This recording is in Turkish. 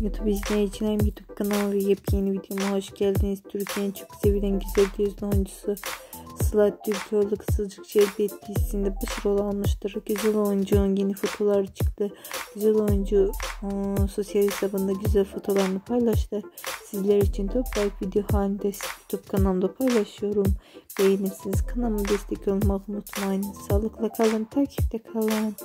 YouTube izleyicilerim YouTube kanalı ve yepyeni videoma hoş geldiniz. Türkiye'nin çok sevilen güzel gözlü oyuncusu Sıla Türkoğlu Kısacık Şerbet dizisinde başarılı olmuştur. Güzel oyuncunun yeni fotoğrafları çıktı. Güzel oyuncu ıı, sosyal hesabında güzel fotoğraflarını paylaştı. Sizler için toplayıp video halinde YouTube kanalımda paylaşıyorum. Beğenirseniz kanalıma destek olmak unutmayın. Sağlıkla kalın, takipte kalın.